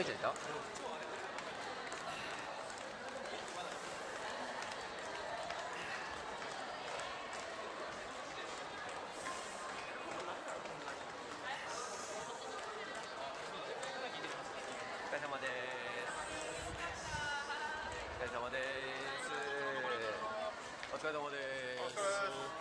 めちゃいた？お疲れ様です。お疲れ様です。お疲れ様ですす。